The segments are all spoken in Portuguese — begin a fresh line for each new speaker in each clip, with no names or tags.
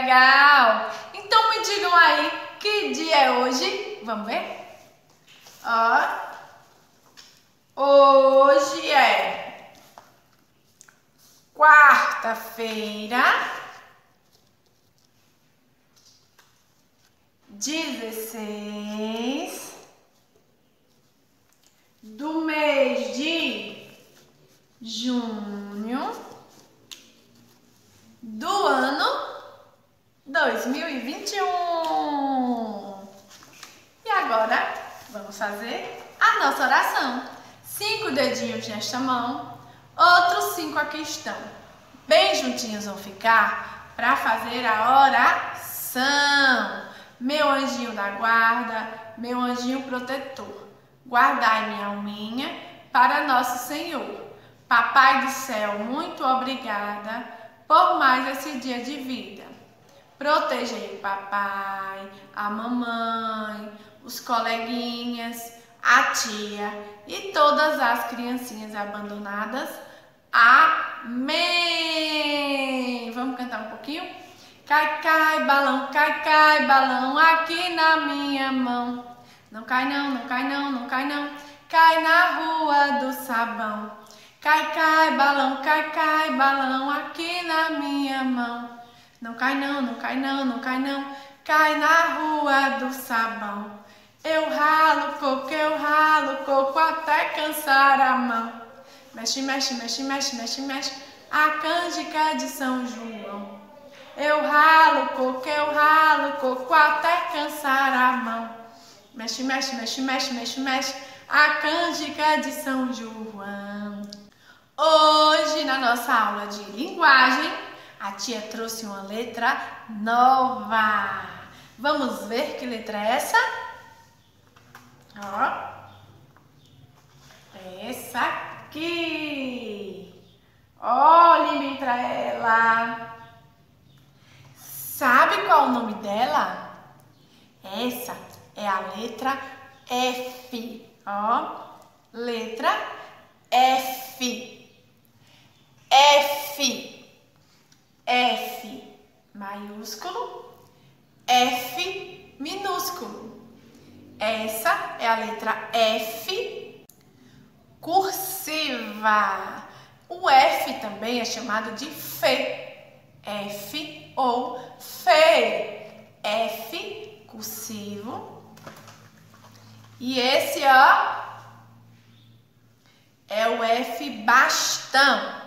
legal! Então me digam aí que dia é hoje. Vamos ver? Ó. Hoje é quarta-feira, 16. Agora vamos fazer a nossa oração. Cinco dedinhos nesta mão, outros cinco aqui estão. Bem juntinhos vão ficar para fazer a oração. Meu anjinho da guarda, meu anjinho protetor, guardai minha alminha para nosso Senhor. Papai do céu, muito obrigada por mais esse dia de vida. Protegei o papai, a mamãe, os coleguinhas, a tia e todas as criancinhas abandonadas. Amém! Vamos cantar um pouquinho? Cai, cai, balão, cai, cai, balão aqui na minha mão. Não cai não, não cai não, não cai não. Cai na rua do sabão. Cai, cai, balão, cai, cai, balão aqui na minha mão. Não cai não, não cai não, não cai não. Cai na rua do sabão. Eu ralo coco, eu ralo coco até cansar a mão. Mexe, mexe, mexe, mexe, mexe, mexe. A canjica de São João. Eu ralo coco, eu ralo coco até cansar a mão. Mexe, mexe, mexe, mexe, mexe, mexe. A canjica de São João. Hoje, na nossa aula de linguagem, a tia trouxe uma letra nova. Vamos ver que letra é essa? Ó. Essa aqui. Olhem bem para ela. Sabe qual é o nome dela? Essa é a letra F. Ó, letra F. F. F maiúsculo, F minúsculo. Essa é a letra F cursiva. O F também é chamado de Fê. F ou Fê. F cursivo. E esse, ó, é o F bastão.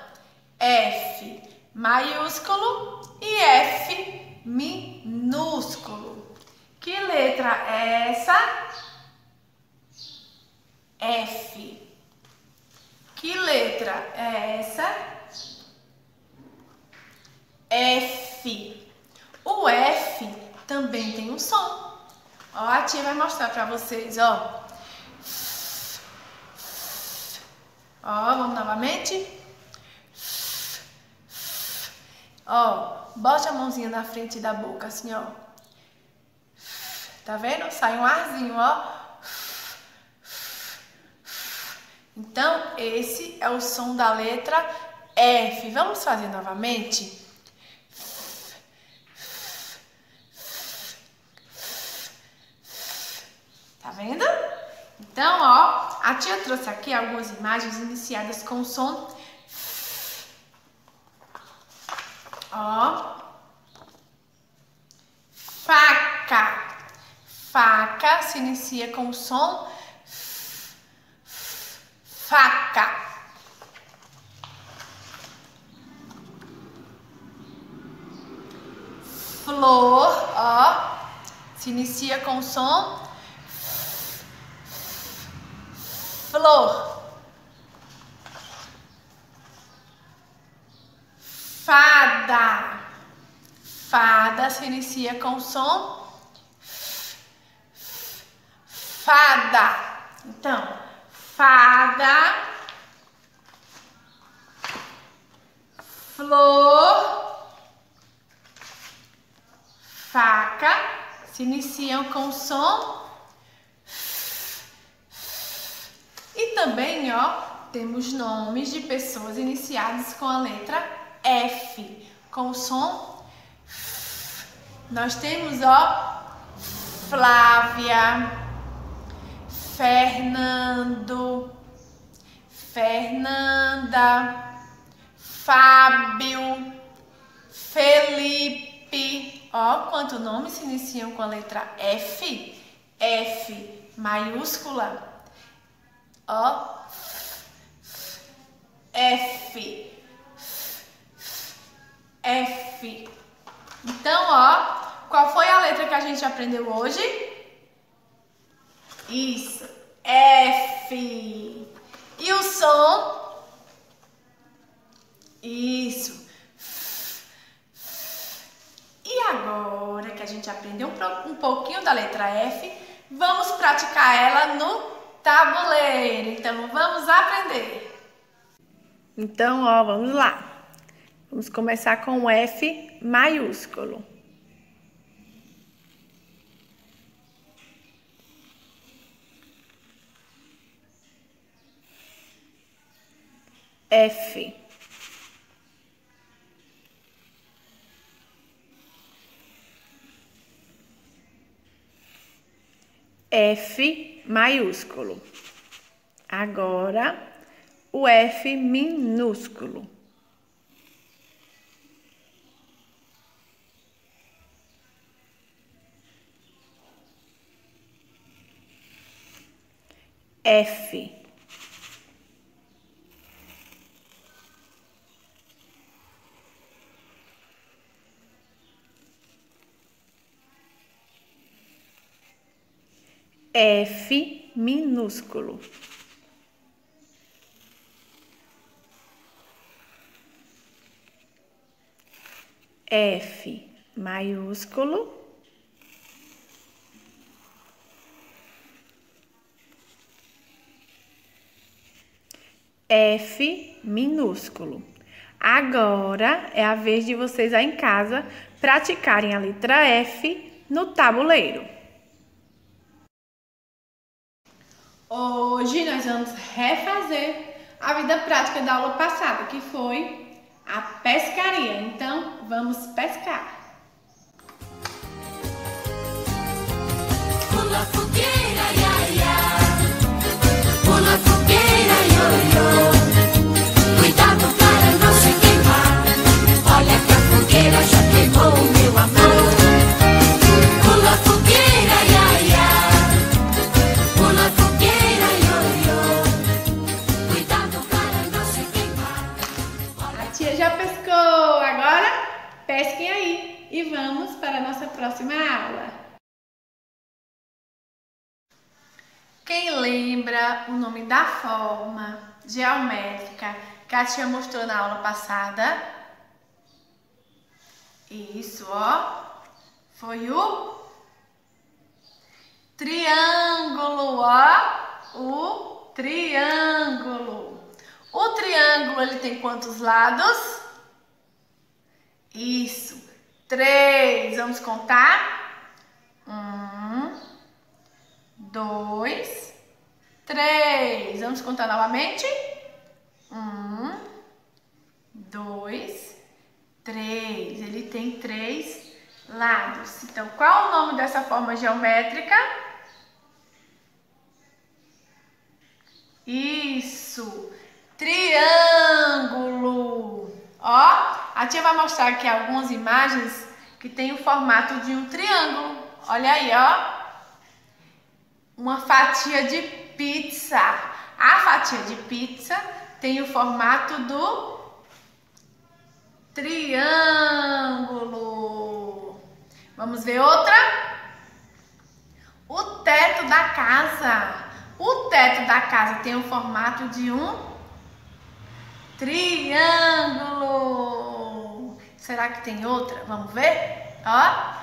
F maiúsculo e F minúsculo. Que letra é essa? F. Que letra é essa? F. O F também tem um som. Ó, a tia vai mostrar para vocês, ó. Ó, vamos novamente. Ó, bote a mãozinha na frente da boca, assim, ó. Tá vendo? Sai um arzinho, ó. Então, esse é o som da letra F. Vamos fazer novamente? Tá vendo? Então, ó, a tia trouxe aqui algumas imagens iniciadas com o som Ó. Faca. Faca se inicia com o som faca. Flor, ó, se inicia com o som flor. Fada. Fada se inicia com o som fada. Então, fada, flor, faca se iniciam com o som e também, ó, temos nomes de pessoas iniciados com a letra F, com o som. Nós temos, ó, Flávia, Fernando, Fernanda, Fábio, Felipe. Ó, quanto nome se iniciam com a letra F? F maiúscula. Ó, F. F. Então, ó, qual foi a letra que a gente aprendeu hoje? Isso, F. E o som? Isso. E agora que a gente aprendeu um pouquinho da letra F, vamos praticar ela no tabuleiro. Então, vamos aprender. Então, ó, vamos lá. Vamos começar com F maiúsculo. F. F maiúsculo. Agora o F minúsculo. F. F minúsculo. F maiúsculo. F minúsculo. Agora é a vez de vocês aí em casa praticarem a letra F no tabuleiro. Hoje nós vamos refazer a vida prática da aula passada, que foi a pescaria. Então, vamos pescar. Vamos para a nossa próxima aula. Quem lembra o nome da forma geométrica que a tia mostrou na aula passada? Isso, ó. Foi o triângulo, ó. O triângulo. O triângulo ele tem quantos lados? Isso, três. Vamos contar? Um, dois, três. Vamos contar novamente? Um, dois, três. Ele tem três lados. Então, qual o nome dessa forma geométrica? Isso, triângulo. Ó, a tia vai mostrar aqui algumas imagens que tem o formato de um triângulo. Olha aí, ó. Uma fatia de pizza. A fatia de pizza tem o formato do triângulo. Vamos ver outra? O teto da casa. O teto da casa tem o formato de um triângulo. Será que tem outra? Vamos ver? Ó.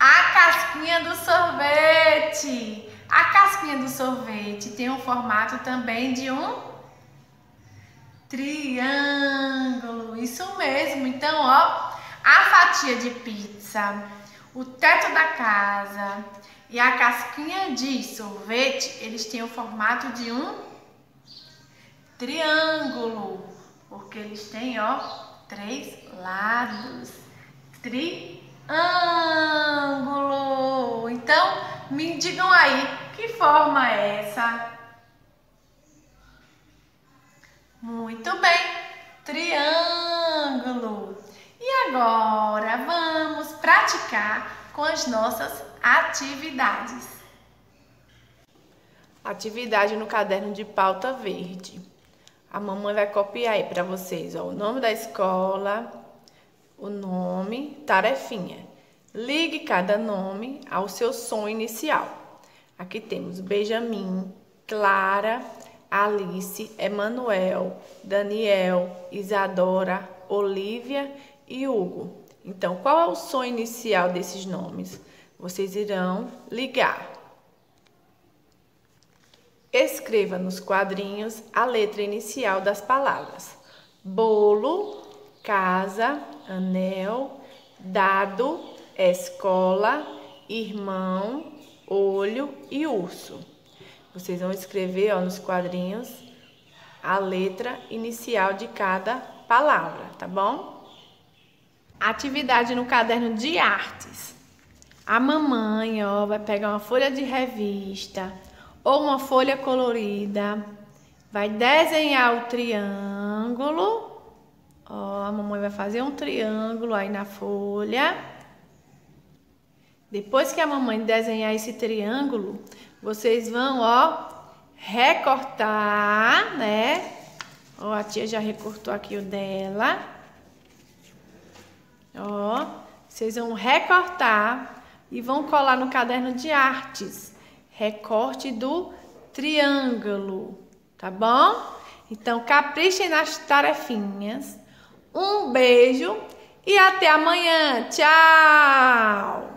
A casquinha do sorvete. A casquinha do sorvete tem um formato também de um triângulo. Isso mesmo. Então, ó, a fatia de pizza, o teto da casa e a casquinha de sorvete, eles têm o formato de um triângulo, porque eles têm, ó, três lados. Triângulo. ângulo. Então, me digam aí, que forma é essa? Muito bem, triângulo. E agora vamos praticar com as nossas atividades. Atividade no caderno de pauta verde. A mamãe vai copiar aí para vocês ó, o nome da escola, o nome, tarefinha. Ligue cada nome ao seu som inicial. Aqui temos Benjamin, Clara, Alice, Emanuel, Daniel, Isadora, Olivia e Hugo. Então, qual é o som inicial desses nomes? Vocês irão ligar. Escreva nos quadrinhos a letra inicial das palavras: bolo, casa, anel, dado, escola, irmão, olho e urso. Vocês vão escrever ó, nos quadrinhos a letra inicial de cada palavra, tá bom? Atividade no caderno de artes. A mamãe, ó, vai pegar uma folha de revista ou uma folha colorida, vai desenhar o triângulo. Ó, a mamãe vai fazer um triângulo aí na folha. Depois que a mamãe desenhar esse triângulo, vocês vão, ó, recortar, né? Ó, a tia já recortou aqui o dela. Ó, vocês vão recortar e vão colar no caderno de artes. Recorte do triângulo, tá bom? Então, caprichem nas tarefinhas. Um beijo e até amanhã. Tchau!